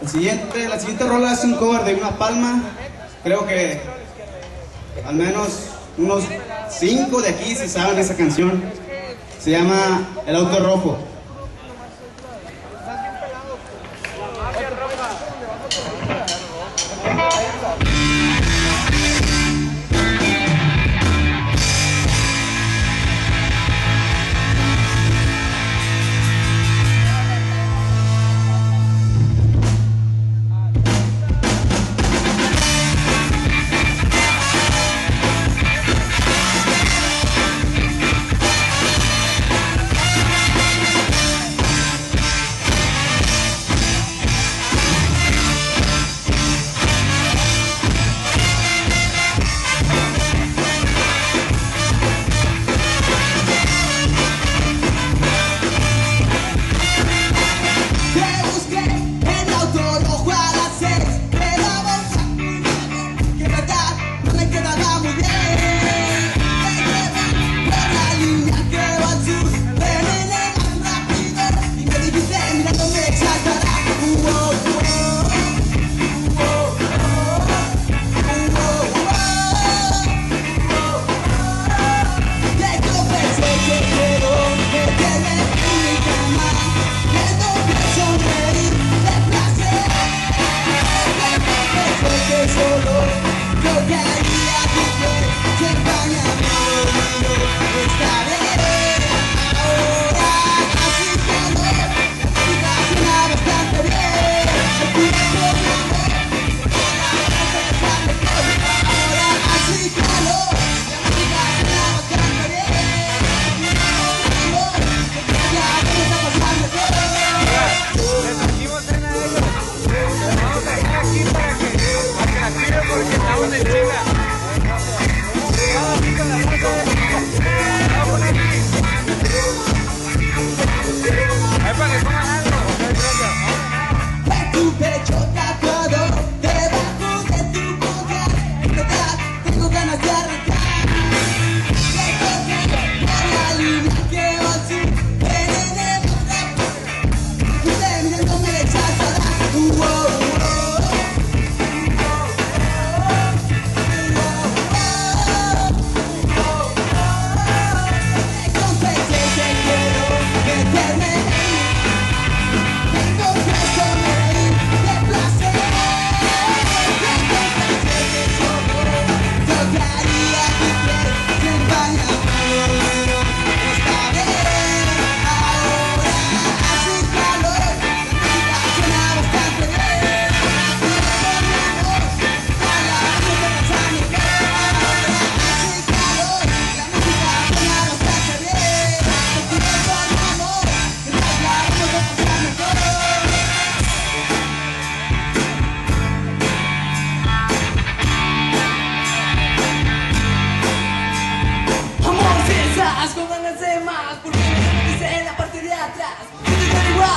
El siguiente, la siguiente rola es un cover de Una Palma. Creo que al menos unos cinco de aquí se saben esa canción. Se llama El Auto Rojo.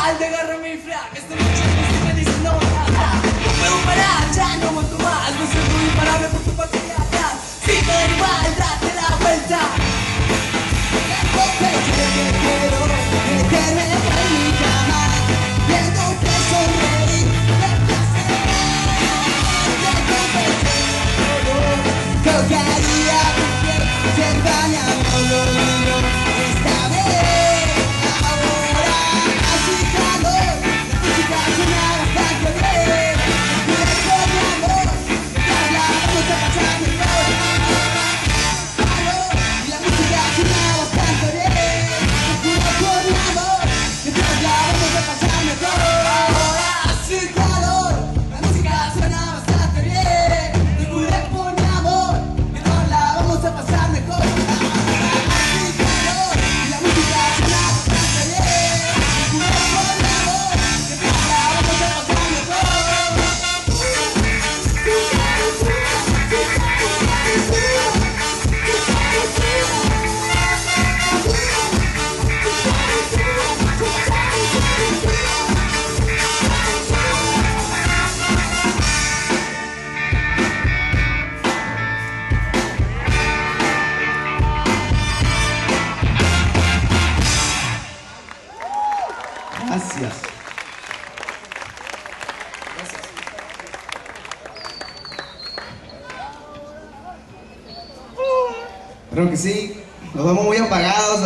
Vez, ahora, así calor, Creo que sí. Nos vamos muy apagados.